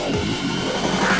Hallelujah.